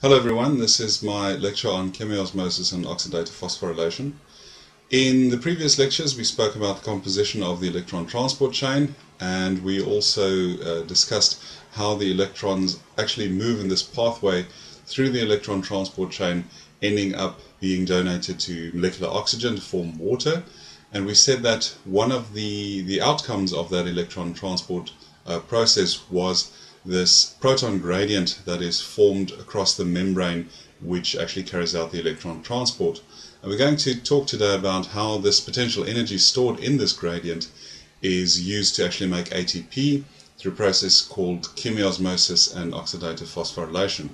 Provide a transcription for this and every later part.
Hello everyone, this is my lecture on chemiosmosis and oxidative phosphorylation. In the previous lectures we spoke about the composition of the electron transport chain and we also uh, discussed how the electrons actually move in this pathway through the electron transport chain ending up being donated to molecular oxygen to form water and we said that one of the, the outcomes of that electron transport uh, process was this proton gradient that is formed across the membrane which actually carries out the electron transport. And we're going to talk today about how this potential energy stored in this gradient is used to actually make ATP through a process called chemiosmosis and oxidative phosphorylation.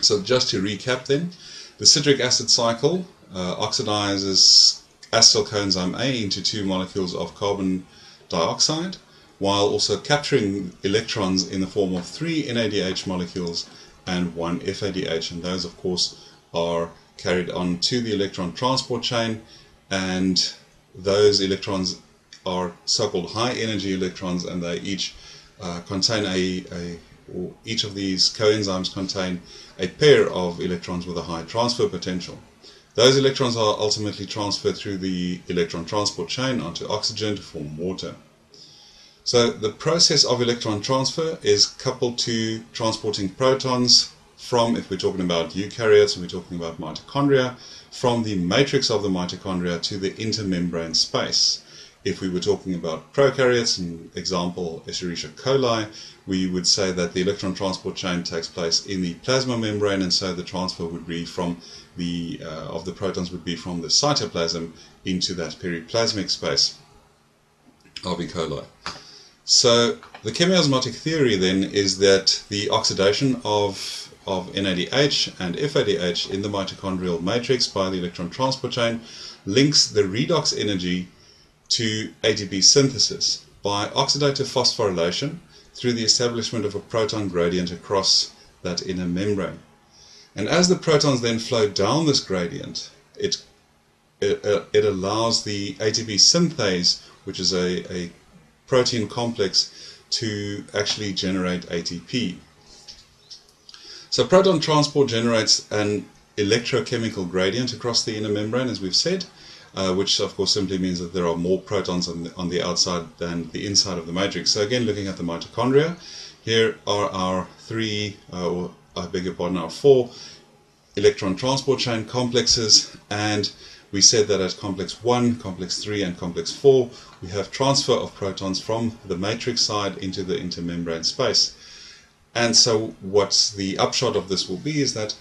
So just to recap then, the citric acid cycle uh, oxidizes acetyl coenzyme A into two molecules of carbon dioxide while also capturing electrons in the form of three NADH molecules and one FADH and those of course are carried on to the electron transport chain and those electrons are so-called high energy electrons and they each uh, contain a, a each of these coenzymes contain a pair of electrons with a high transfer potential. Those electrons are ultimately transferred through the electron transport chain onto oxygen to form water. So the process of electron transfer is coupled to transporting protons from, if we're talking about eukaryotes and we're talking about mitochondria, from the matrix of the mitochondria to the intermembrane space. If we were talking about prokaryotes, an example Escherichia coli, we would say that the electron transport chain takes place in the plasma membrane, and so the transfer would be from the uh, of the protons would be from the cytoplasm into that periplasmic space of E. coli. So the chemiosmotic theory then is that the oxidation of, of NADH and FADH in the mitochondrial matrix by the electron transport chain links the redox energy to ATP synthesis by oxidative phosphorylation through the establishment of a proton gradient across that inner membrane. And as the protons then flow down this gradient, it, it, it allows the ATP synthase, which is a, a protein complex to actually generate ATP. So proton transport generates an electrochemical gradient across the inner membrane, as we've said, uh, which of course simply means that there are more protons on the, on the outside than the inside of the matrix. So again, looking at the mitochondria, here are our three, uh, or I beg your pardon, our four electron transport chain complexes, and we said that at complex 1, complex 3 and complex 4 we have transfer of protons from the matrix side into the intermembrane space. And so what the upshot of this will be is that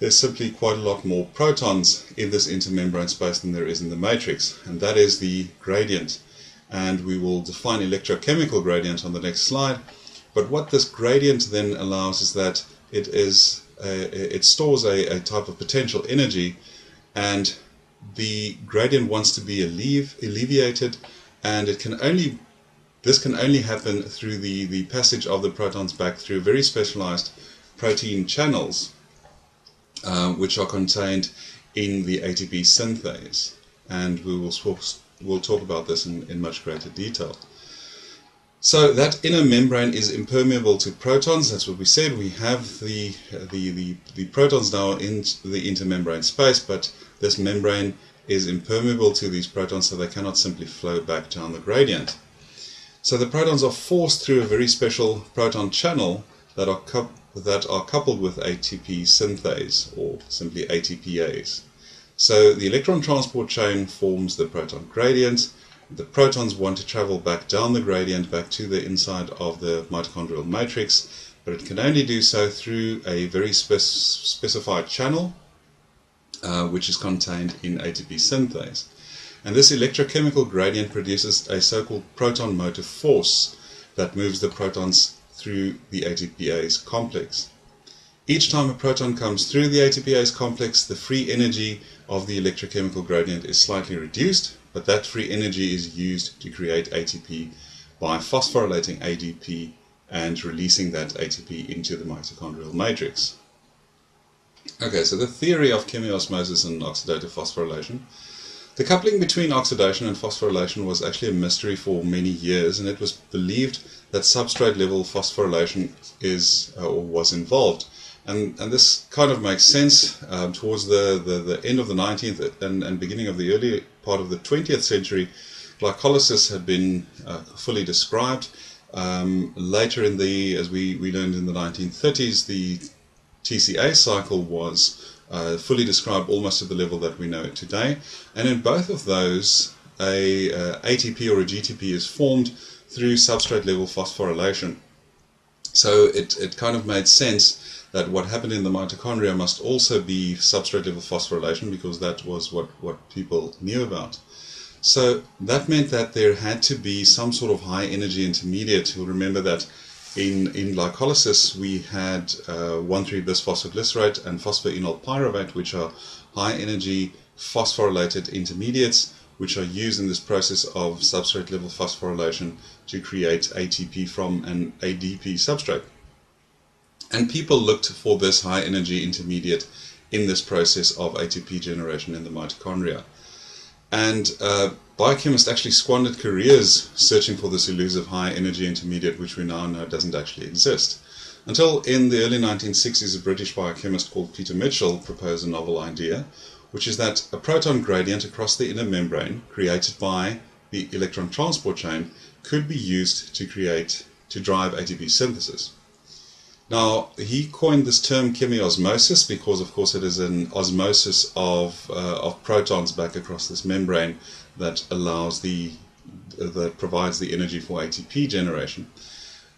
there's simply quite a lot more protons in this intermembrane space than there is in the matrix and that is the gradient and we will define electrochemical gradient on the next slide but what this gradient then allows is that it is it stores a, a type of potential energy and the gradient wants to be alleviated and it can only this can only happen through the, the passage of the protons back through very specialized protein channels uh, which are contained in the ATP synthase and we will we'll talk about this in, in much greater detail. So that inner membrane is impermeable to protons. That's what we said. We have the, the, the, the protons now in the intermembrane space, but this membrane is impermeable to these protons so they cannot simply flow back down the gradient. So the protons are forced through a very special proton channel that are, that are coupled with ATP synthase or simply ATPase. So the electron transport chain forms the proton gradient the protons want to travel back down the gradient back to the inside of the mitochondrial matrix, but it can only do so through a very spec specified channel, uh, which is contained in ATP synthase. And this electrochemical gradient produces a so-called proton motive force that moves the protons through the ATPase complex. Each time a proton comes through the ATPase complex, the free energy of the electrochemical gradient is slightly reduced, but that free energy is used to create ATP by phosphorylating ADP and releasing that ATP into the mitochondrial matrix. Okay, so the theory of chemiosmosis and oxidative phosphorylation. The coupling between oxidation and phosphorylation was actually a mystery for many years, and it was believed that substrate level phosphorylation is uh, or was involved. And, and this kind of makes sense um, towards the, the, the, end of the 19th and, and beginning of the early part of the 20th century. Glycolysis had been uh, fully described. Um, later in the, as we, we learned in the 1930s, the TCA cycle was uh, fully described almost at the level that we know it today. And in both of those, a uh, ATP or a GTP is formed through substrate level phosphorylation. So it, it kind of made sense that what happened in the mitochondria must also be substrate level phosphorylation because that was what, what people knew about. So that meant that there had to be some sort of high energy intermediate. You'll remember that in, in glycolysis we had uh, 1,3-bisphosphoglycerate and phosphoenol pyruvate, which are high energy phosphorylated intermediates which are used in this process of substrate level phosphorylation to create ATP from an ADP substrate. And people looked for this high energy intermediate in this process of ATP generation in the mitochondria. And uh, biochemists actually squandered careers searching for this elusive high energy intermediate, which we now know doesn't actually exist. Until in the early 1960s, a British biochemist called Peter Mitchell proposed a novel idea, which is that a proton gradient across the inner membrane created by the electron transport chain could be used to create to drive ATP synthesis. Now, he coined this term chemiosmosis because, of course, it is an osmosis of, uh, of protons back across this membrane that allows the that provides the energy for ATP generation.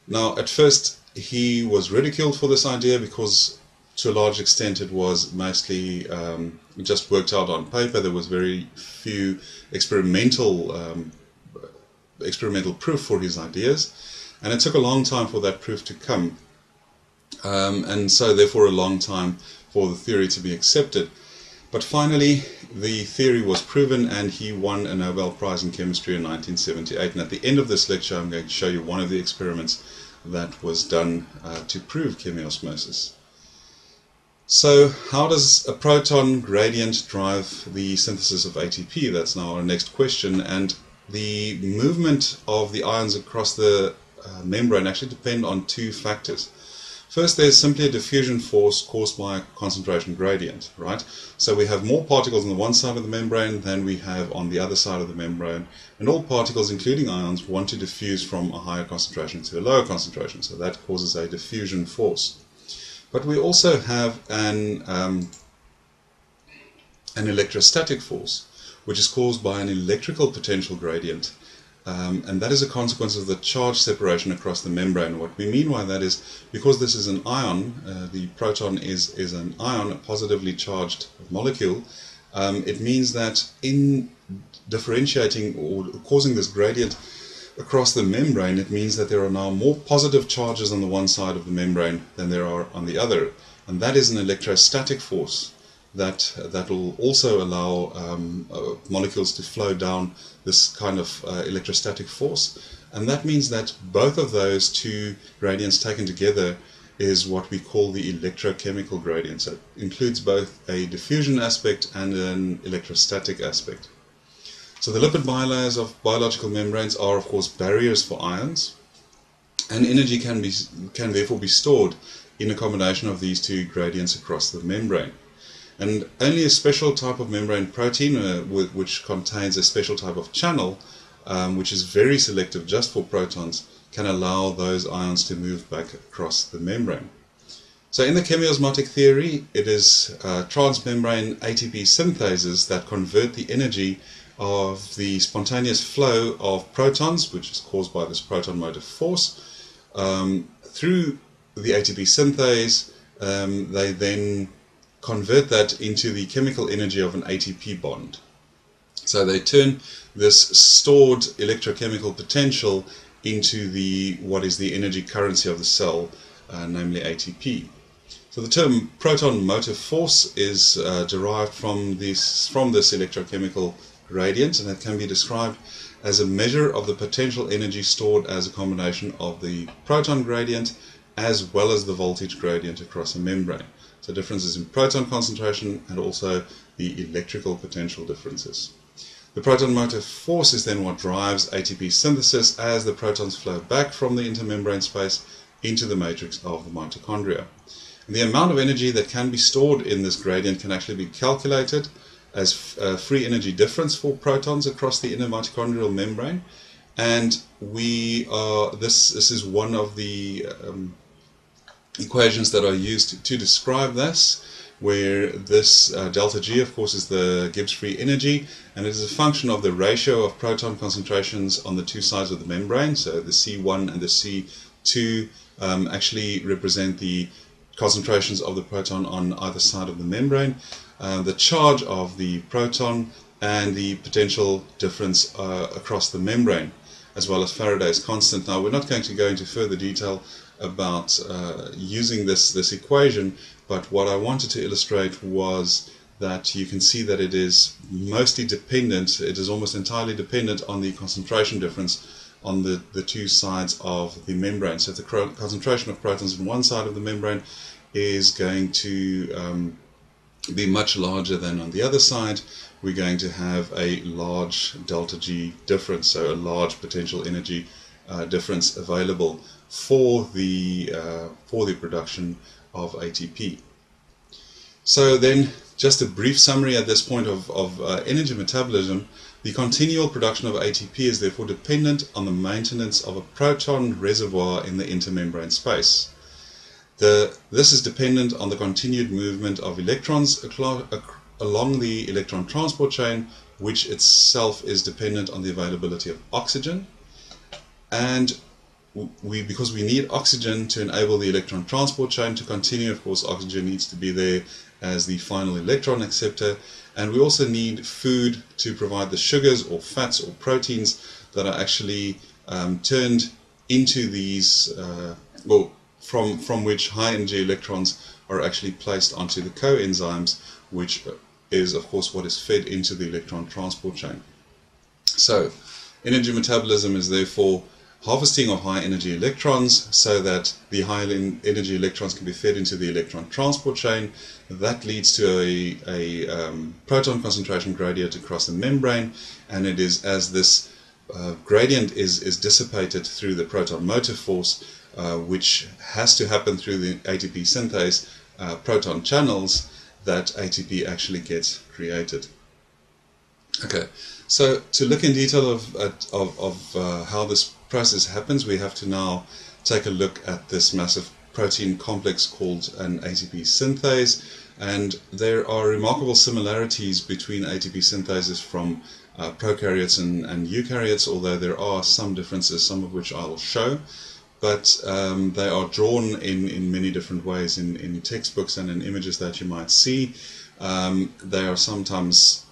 Now, at first, he was ridiculed for this idea because to a large extent, it was mostly um, just worked out on paper. There was very few experimental um, experimental proof for his ideas, and it took a long time for that proof to come, um, and so therefore a long time for the theory to be accepted. But finally, the theory was proven, and he won a Nobel Prize in Chemistry in 1978. And at the end of this lecture, I'm going to show you one of the experiments that was done uh, to prove chemiosmosis. So how does a proton gradient drive the synthesis of ATP? That's now our next question. And the movement of the ions across the uh, membrane actually depend on two factors. First, there's simply a diffusion force caused by a concentration gradient, right? So we have more particles on the one side of the membrane than we have on the other side of the membrane. And all particles, including ions, want to diffuse from a higher concentration to a lower concentration. So that causes a diffusion force. But we also have an, um, an electrostatic force, which is caused by an electrical potential gradient. Um, and that is a consequence of the charge separation across the membrane. What we mean by that is because this is an ion, uh, the proton is, is an ion, a positively charged molecule, um, it means that in differentiating or causing this gradient, across the membrane, it means that there are now more positive charges on the one side of the membrane than there are on the other. And that is an electrostatic force that that will also allow um, uh, molecules to flow down this kind of uh, electrostatic force. And that means that both of those two gradients taken together is what we call the electrochemical gradient. So it includes both a diffusion aspect and an electrostatic aspect. So the lipid bilayers of biological membranes are of course barriers for ions and energy can be can therefore be stored in a combination of these two gradients across the membrane. And only a special type of membrane protein uh, which contains a special type of channel um, which is very selective just for protons can allow those ions to move back across the membrane. So in the chemiosmotic theory, it is uh, transmembrane ATP synthases that convert the energy of the spontaneous flow of protons, which is caused by this proton motive force, um, through the ATP synthase, um, they then convert that into the chemical energy of an ATP bond. So they turn this stored electrochemical potential into the what is the energy currency of the cell, uh, namely ATP. So the term proton motive force is uh, derived from this from this electrochemical gradient, and it can be described as a measure of the potential energy stored as a combination of the proton gradient as well as the voltage gradient across a membrane. So differences in proton concentration and also the electrical potential differences. The proton motive force is then what drives ATP synthesis as the protons flow back from the intermembrane space into the matrix of the mitochondria. And the amount of energy that can be stored in this gradient can actually be calculated as uh, free energy difference for protons across the inner mitochondrial membrane. And we are this this is one of the um, equations that are used to, describe this where this uh, delta G, of course, is the Gibbs free energy, and it is a function of the ratio of proton concentrations on the two sides of the membrane. So the C1 and the C2 um, actually represent the concentrations of the proton on either side of the membrane, uh, the charge of the proton, and the potential difference uh, across the membrane, as well as Faraday's constant. Now, we're not going to go into further detail about uh, using this, this equation, but what I wanted to illustrate was that you can see that it is mostly dependent, it is almost entirely dependent on the concentration difference on the, the two sides of the membrane. So if the concentration of protons on one side of the membrane is going to um, be much larger than on the other side, we're going to have a large delta G difference, so a large potential energy uh, difference available for the uh, for the production of ATP. So then, just a brief summary at this point of, of uh, energy metabolism. The continual production of ATP is therefore dependent on the maintenance of a proton reservoir in the intermembrane space. The, this is dependent on the continued movement of electrons along the electron transport chain, which itself is dependent on the availability of oxygen. And we because we need oxygen to enable the electron transport chain to continue. Of course, oxygen needs to be there as the final electron acceptor, and we also need food to provide the sugars or fats or proteins that are actually um, turned into these, uh, well, from from which high energy electrons are actually placed onto the coenzymes, which is of course what is fed into the electron transport chain. So, energy metabolism is therefore harvesting of high energy electrons so that the high energy electrons can be fed into the electron transport chain. That leads to a, a um, proton concentration gradient across the membrane, and it is as this uh, gradient is, is dissipated through the proton motive force, uh, which has to happen through the ATP synthase uh, proton channels, that ATP actually gets created. Okay, so to look in detail of, of, of uh, how this process happens, we have to now take a look at this massive protein complex called an ATP synthase. And there are remarkable similarities between ATP synthases from uh, prokaryotes and, and, eukaryotes, although there are some differences, some of which I'll show. But um, they are drawn in, in many different ways in, in textbooks and in images that you might see. Um, they are sometimes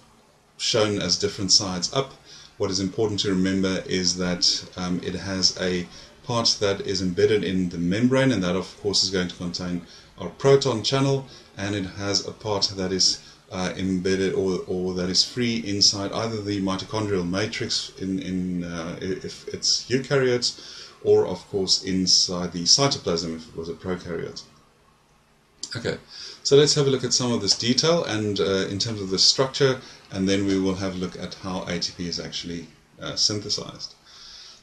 shown as different sides up, what is important to remember is that um, it has a part that is embedded in the membrane and that of course is going to contain our proton channel and it has a part that is uh, embedded or, or that is free inside either the mitochondrial matrix in, in uh, if it's eukaryotes or of course inside the cytoplasm if it was a prokaryote. Okay, so let's have a look at some of this detail and uh, in terms of the structure and then we will have a look at how ATP is actually uh, synthesized.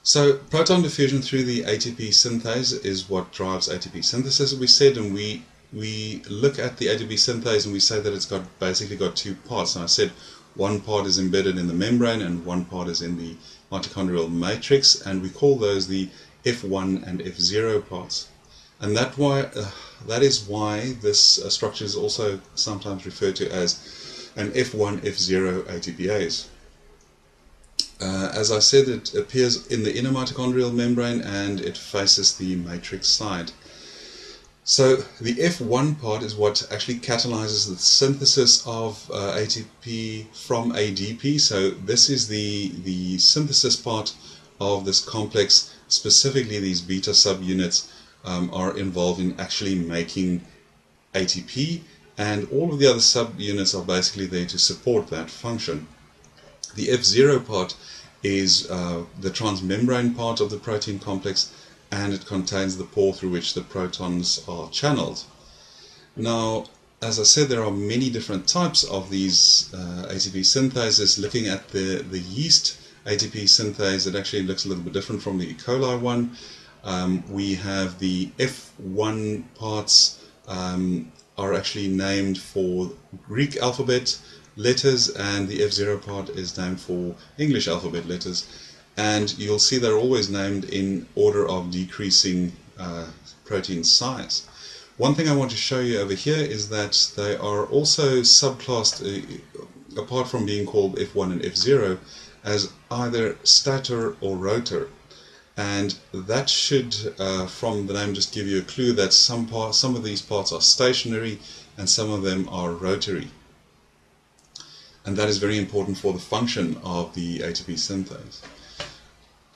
So proton diffusion through the ATP synthase is what drives ATP synthesis, we said, and we we look at the ATP synthase and we say that it's got basically got two parts. And I said one part is embedded in the membrane and one part is in the mitochondrial matrix, and we call those the F1 and F0 parts. And that why uh, that is why this uh, structure is also sometimes referred to as and F1, F0 ATPase. Uh, as I said, it appears in the inner mitochondrial membrane and it faces the matrix side. So the F1 part is what actually catalyzes the synthesis of uh, ATP from ADP. So this is the, the synthesis part of this complex. Specifically, these beta subunits um, are involved in actually making ATP and all of the other subunits are basically there to support that function. The F0 part is uh, the transmembrane part of the protein complex and it contains the pore through which the protons are channeled. Now, as I said, there are many different types of these uh, ATP synthases. Looking at the, the yeast ATP synthase, it actually looks a little bit different from the E. coli one. Um, we have the F1 parts um, are actually named for Greek alphabet letters and the F0 part is named for English alphabet letters and you'll see they're always named in order of decreasing uh, protein size. One thing I want to show you over here is that they are also subclassed, uh, apart from being called F1 and F0, as either stator or rotor. And that should, uh, from the name, just give you a clue that some, part, some of these parts are stationary and some of them are rotary. And that is very important for the function of the ATP synthase.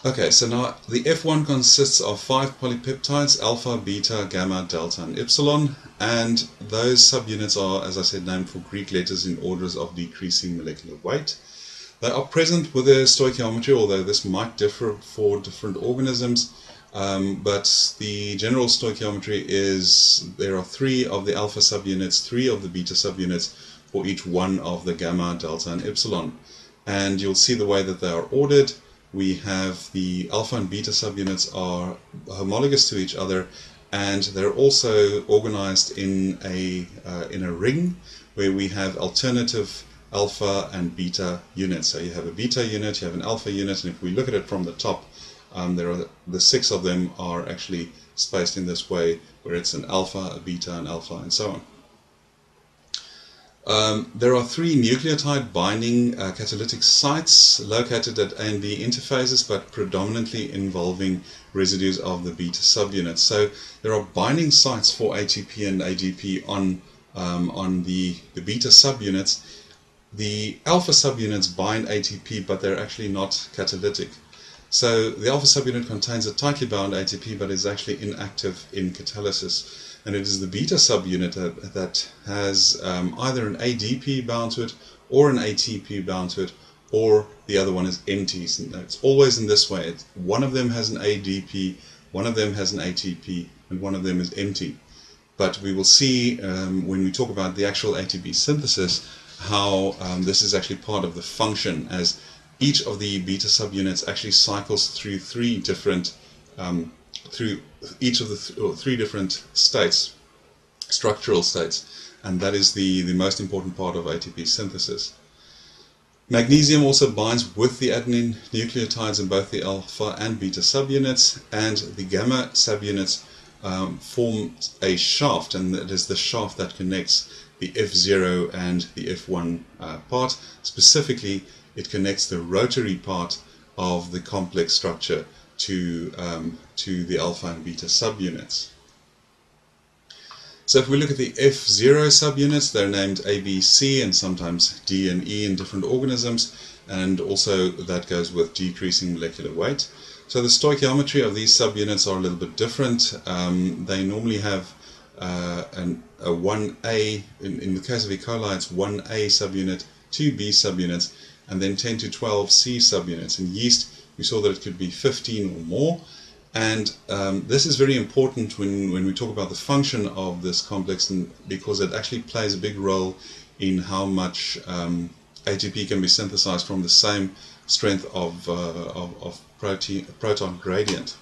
Okay, so now the F1 consists of five polypeptides, alpha, beta, gamma, delta, and epsilon, and those subunits are, as I said, named for Greek letters in orders of decreasing molecular weight. They are present with their stoichiometry, although this might differ for different organisms, um, but the general stoichiometry is there are three of the alpha subunits, three of the beta subunits for each one of the gamma, delta, and epsilon. And you'll see the way that they are ordered we have the alpha and beta subunits are homologous to each other and they're also organized in a uh, in a ring where we have alternative alpha and beta units. So you have a beta unit, you have an alpha unit, and if we look at it from the top, um, there are the six of them are actually spaced in this way, where it's an alpha, a beta, an alpha, and so on. Um, there are three nucleotide binding uh, catalytic sites located at A and B interfaces, but predominantly involving residues of the beta subunits. So there are binding sites for ATP and ADP on um, on the, the beta subunits. The alpha subunits bind ATP, but they're actually not catalytic. So the alpha subunit contains a tightly bound ATP, but is actually inactive in catalysis and it is the beta subunit that, that has um, either an ADP bound to it or an ATP bound to it or the other one is empty. It's always in this way. It's, one of them has an ADP, one of them has an ATP, and one of them is empty. But we will see um, when we talk about the actual ATP synthesis how um, this is actually part of the function as each of the beta subunits actually cycles through three different um, through each of the th three different states, structural states, and that is the, the most important part of ATP synthesis. Magnesium also binds with the adenine nucleotides in both the alpha and beta subunits, and the gamma subunits um, form a shaft, and it is the shaft that connects the F0 and the F1 uh, part. Specifically, it connects the rotary part of the complex structure to, um, to the alpha and beta subunits. So if we look at the F0 subunits, they're named A, B, C, and sometimes D and E in different organisms, and also that goes with decreasing molecular weight. So the stoichiometry of these subunits are a little bit different. Um, they normally have uh, an, a 1A, in, in the case of E. coli, it's 1A subunit, 2 B subunits, and then 10 to 12 C subunits. In yeast, we saw that it could be 15 or more. And um, this is very important when, when we talk about the function of this complex and because it actually plays a big role in how much um, ATP can be synthesized from the same strength of, uh, of, of protein, proton gradient.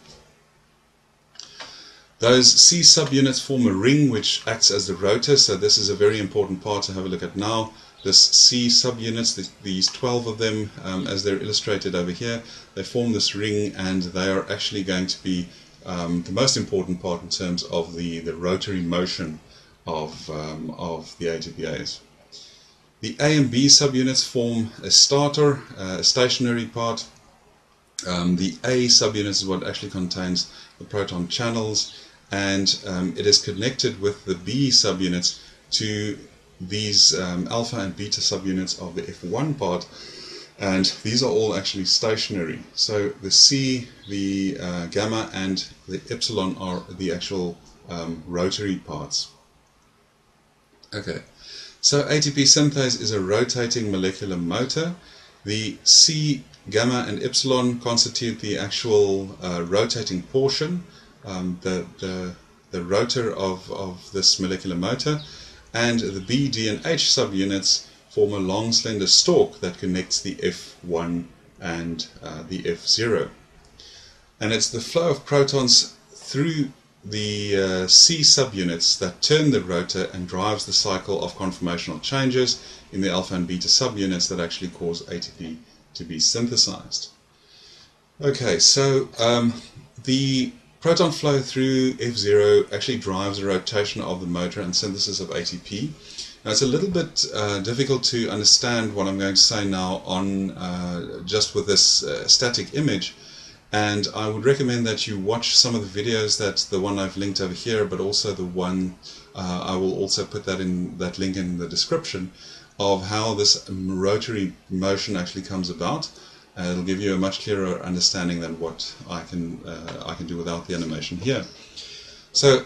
Those C subunits form a ring which acts as the rotor, so this is a very important part to have a look at now this C subunits, these 12 of them, um, as they're illustrated over here, they form this ring and they are actually going to be um, the most important part in terms of the, the rotary motion of, um, of the ATPase. The A and B subunits form a stator, uh, a stationary part. Um, the A subunit is what actually contains the proton channels and um, it is connected with the B subunits to these um, alpha and beta subunits of the F1 part and these are all actually stationary. So the C, the uh, gamma and the epsilon are the actual um, rotary parts. Okay, so ATP synthase is a rotating molecular motor. The C, gamma and epsilon constitute the actual uh, rotating portion, um, the, the, the rotor of, of this molecular motor and the B, D and H subunits form a long slender stalk that connects the F1 and uh, the F0. And it's the flow of protons through the uh, C subunits that turn the rotor and drives the cycle of conformational changes in the alpha and beta subunits that actually cause ATP to be synthesized. Okay, so um, the proton flow through F0 actually drives the rotation of the motor and synthesis of ATP. Now it's a little bit uh, difficult to understand what I'm going to say now on uh, just with this uh, static image and I would recommend that you watch some of the videos that the one I've linked over here but also the one uh, I will also put that in that link in the description of how this rotary motion actually comes about. Uh, it'll give you a much clearer understanding than what I can uh, I can do without the animation here. So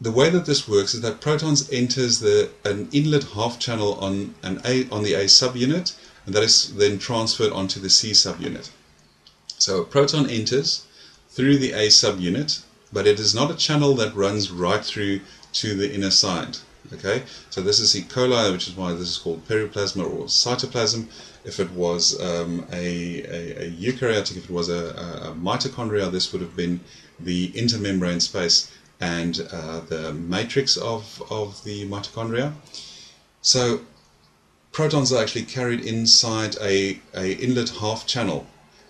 the way that this works is that protons enters the an inlet half channel on an A on the A subunit, and that is then transferred onto the C subunit. So a proton enters through the A subunit, but it is not a channel that runs right through to the inner side. Okay, so this is E. coli, which is why this is called periplasma or cytoplasm. If it was um, a, a, a, eukaryotic, if it was a, a, mitochondria, this would have been the intermembrane space and uh, the matrix of, of the mitochondria. So protons are actually carried inside a, a inlet half channel.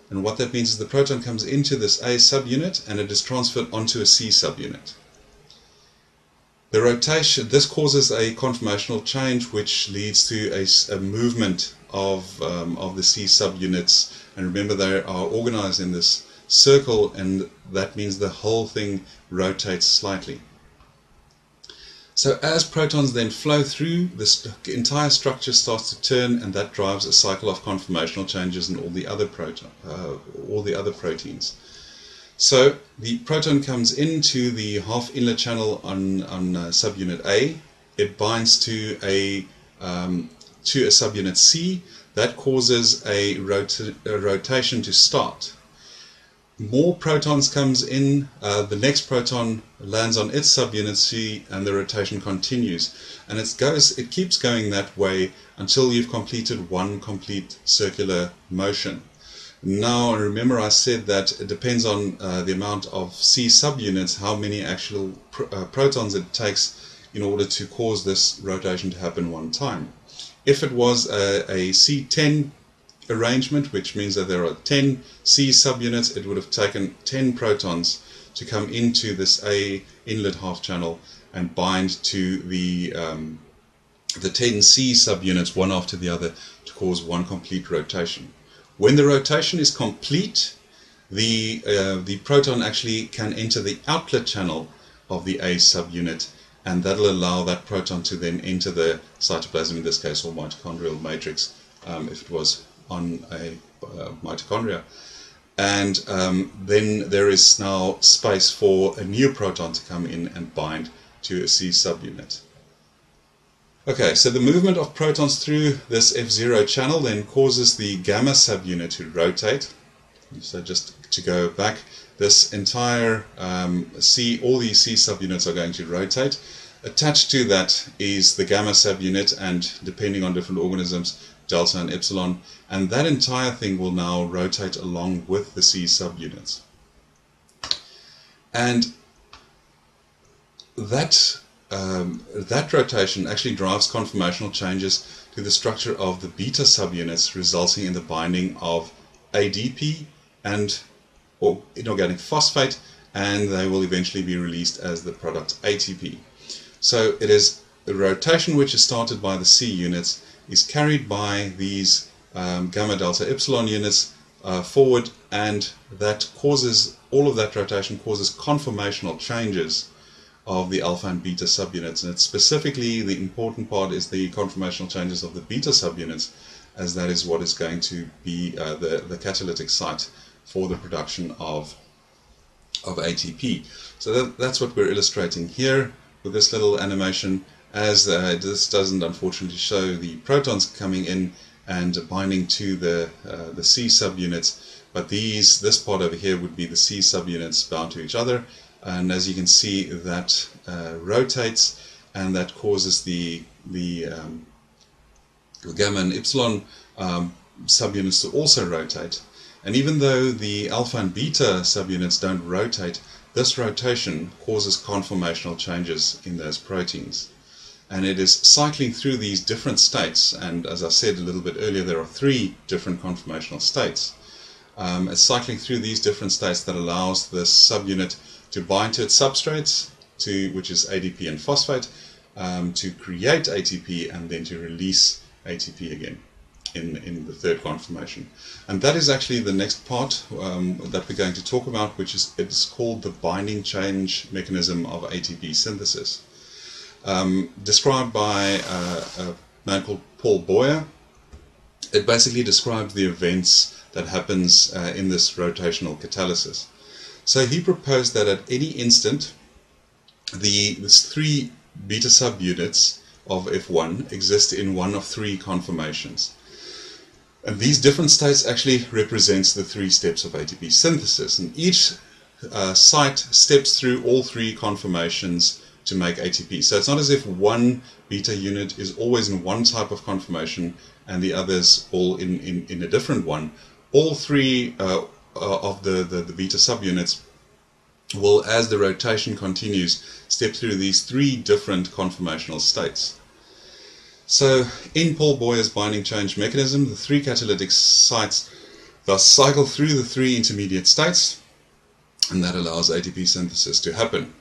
And what that means is the proton comes into this A subunit and it is transferred onto a C subunit. The rotation, this causes a conformational change which leads to a, a movement of, um, of the C subunits. And remember they are organized in this circle and that means the whole thing rotates slightly. So as protons then flow through, this entire structure starts to turn and that drives a cycle of conformational changes in all the other uh, all the other proteins. So the proton comes into the half inlet channel on, on uh, subunit A. It binds to a um, to a subunit C. That causes a, a rotation to start. More protons comes in. Uh, the next proton lands on its subunit C, and the rotation continues. And it goes. It keeps going that way until you've completed one complete circular motion. Now, remember I said that it depends on uh, the amount of C subunits, how many actual pr uh, protons it takes in order to cause this rotation to happen one time. If it was a a C10 arrangement, which means that there are 10 C subunits, it would have taken 10 protons to come into this A inlet half channel and bind to the um, the 10 C subunits one after the other to cause one complete rotation. When the rotation is complete, the, uh, the proton actually can enter the outlet channel of the A subunit and that'll allow that proton to then enter the cytoplasm in this case or mitochondrial matrix um, if it was on a uh, mitochondria and um, then there is now space for a new proton to come in and bind to a C subunit. Okay, so the movement of protons through this F0 channel then causes the gamma subunit to rotate. So just to go back, this entire um, C, all these C subunits are going to rotate. Attached to that is the gamma subunit and depending on different organisms, delta and epsilon, and that entire thing will now rotate along with the C subunits. And that um, that rotation actually drives conformational changes to the structure of the beta subunits, resulting in the binding of ADP and or inorganic phosphate, and they will eventually be released as the product ATP. So it is the rotation which is started by the C units is carried by these um, gamma delta epsilon units uh, forward, and that causes all of that rotation causes conformational changes of the alpha and beta subunits. And it's specifically the important part is the conformational changes of the beta subunits, as that is what is going to be uh, the, the catalytic site for the production of, of ATP. So that, that's what we're illustrating here with this little animation, as uh, this doesn't unfortunately show the protons coming in and binding to the, uh, the C subunits, but these, this part over here would be the C subunits bound to each other, and as you can see that uh, rotates and that causes the the, um, gamma and epsilon um, subunits to also rotate and even though the alpha and beta subunits don't rotate this rotation causes conformational changes in those proteins. And it is cycling through these different states, and as I said a little bit earlier, there are three different conformational states. Um, it's cycling through these different states that allows this subunit to bind to its substrates, to which is ADP and phosphate, um, to create ATP and then to release ATP again in, in the third conformation. And that is actually the next part um, that we're going to talk about, which is it's called the binding change mechanism of ATP synthesis. Um, described by uh, a man called Paul Boyer. It basically describes the events that happens uh, in this rotational catalysis. So he proposed that at any instant, the three beta subunits of F1 exist in one of three conformations. And these different states actually represents the three steps of ATP synthesis. And each uh, site steps through all three conformations to make ATP. So it's not as if one beta unit is always in one type of conformation and the others all in, in, in a different one. All three uh, uh of the, the, the beta subunits will, as the rotation continues, step through these three different conformational states. So, in Paul Boyer's binding change mechanism, the three catalytic sites thus cycle through the three intermediate states, and that allows ATP synthesis to happen.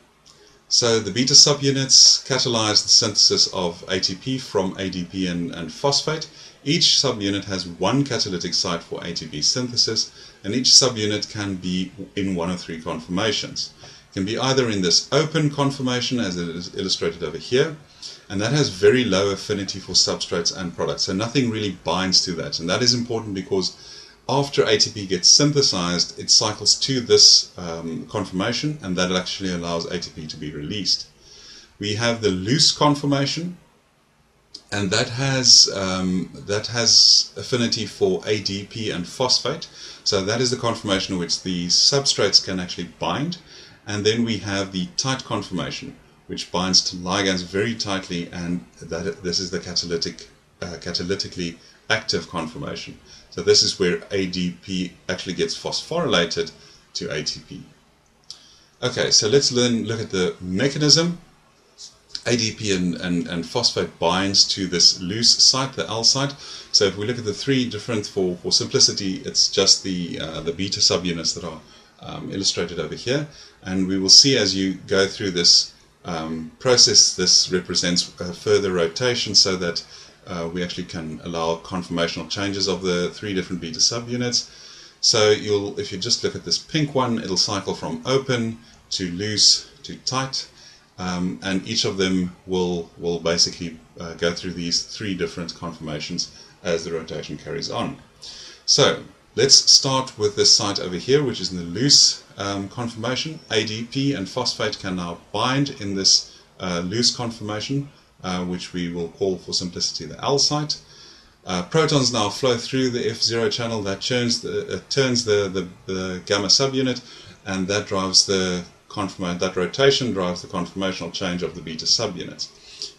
So, the beta subunits catalyze the synthesis of ATP from ADP and, and phosphate. Each subunit has one catalytic site for ATP synthesis, and each subunit can be in one of three conformations. It can be either in this open conformation, as it is illustrated over here, and that has very low affinity for substrates and products, so nothing really binds to that. And that is important because after ATP gets synthesized, it cycles to this um, conformation, and that actually allows ATP to be released. We have the loose conformation, and that has um, that has affinity for ADP and phosphate. So that is the conformation which the substrates can actually bind, and then we have the tight conformation, which binds to ligands very tightly, and that this is the catalytic uh, catalytically active conformation. So this is where ADP actually gets phosphorylated to ATP. Okay, so let's learn look at the mechanism ADP and, and, and phosphate binds to this loose site, the L site. So if we look at the three different, for, for simplicity, it's just the, uh, the beta subunits that are um, illustrated over here. And we will see as you go through this um, process, this represents further rotation so that uh, we actually can allow conformational changes of the three different beta subunits. So you'll, if you just look at this pink one, it'll cycle from open to loose to tight um, and each of them will will basically uh, go through these three different conformations as the rotation carries on. So let's start with this site over here, which is in the loose um, conformation. ADP and phosphate can now bind in this uh, loose conformation, uh, which we will call for simplicity the L site. Uh, protons now flow through the F0 channel that turns the, uh, turns the, the, the gamma subunit, and that drives the that rotation drives the conformational change of the beta subunits.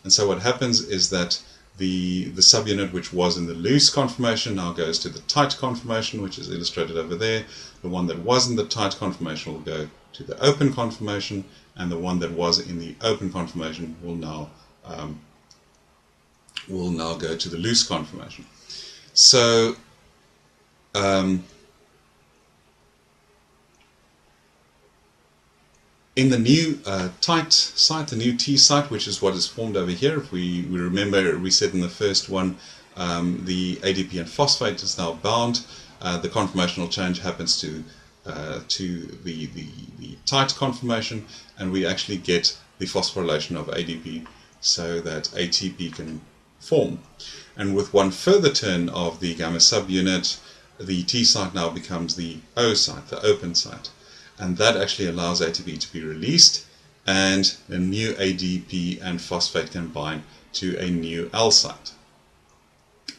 And so what happens is that the, the subunit which was in the loose conformation now goes to the tight conformation, which is illustrated over there. The one that was in the tight conformation will go to the open conformation, and the one that was in the open conformation will now um, will now go to the loose conformation. So um, in the new uh, tight site, the new T site, which is what is formed over here, if we, we remember we said in the first one, um, the ADP and phosphate is now bound. Uh, the conformational change happens to uh, to the, the, the tight conformation, and we actually get the phosphorylation of ADP so that ATP can form. And with one further turn of the gamma subunit, the T site now becomes the O site, the open site and that actually allows ATP to be released and a new ADP and phosphate can bind to a new L site.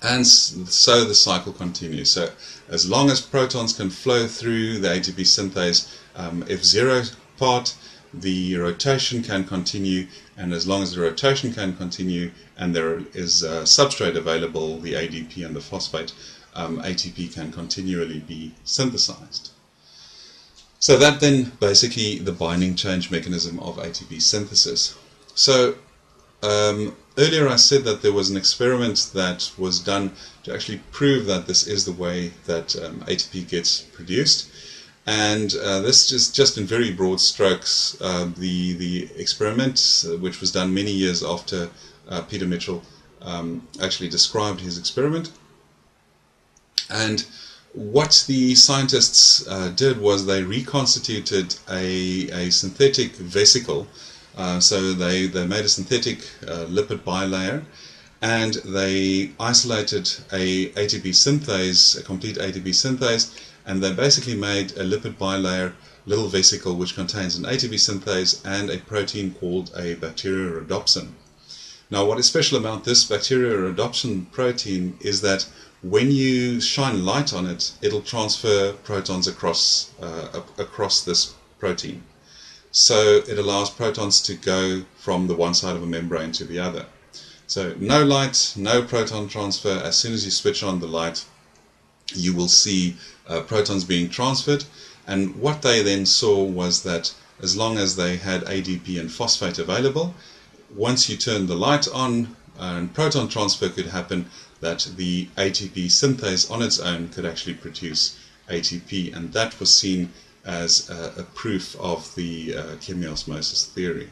And so the cycle continues. So as long as protons can flow through the ATP synthase um, F0 part, the rotation can continue, and as long as the rotation can continue and there is a substrate available, the ADP and the phosphate, um, ATP can continually be synthesized. So that then basically the binding change mechanism of ATP synthesis. So um, earlier I said that there was an experiment that was done to actually prove that this is the way that um, ATP gets produced. And uh, this is just in very broad strokes uh, the, the experiment, uh, which was done many years after uh, Peter Mitchell um, actually described his experiment. And what the scientists uh, did was they reconstituted a, a synthetic vesicle. Uh, so they, they made a synthetic uh, lipid bilayer and they isolated a ATP synthase, a complete ATP synthase, and they basically made a lipid bilayer little vesicle which contains an ATP synthase and a protein called a bacteriorhodopsin. Now what is special about this bacteriorhodopsin protein is that when you shine light on it, it'll transfer protons across uh, across this protein. So it allows protons to go from the one side of a membrane to the other. So no light, no proton transfer. As soon as you switch on the light, you will see uh, protons being transferred. And what they then saw was that as long as they had ADP and phosphate available, once you turn the light on and proton transfer could happen, that the ATP synthase on its own could actually produce ATP, and that was seen as a, a proof of the uh, chemiosmosis theory.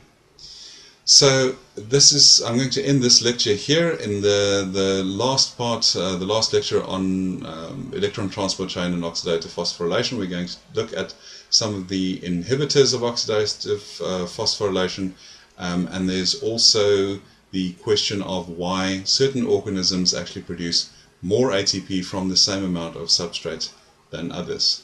So this is, I'm going to end this lecture here. In the, the last part, uh, the last lecture on um, electron transport chain and oxidative phosphorylation, we're going to look at some of the inhibitors of oxidative uh, phosphorylation, um, and there's also the question of why certain organisms actually produce more ATP from the same amount of substrate than others.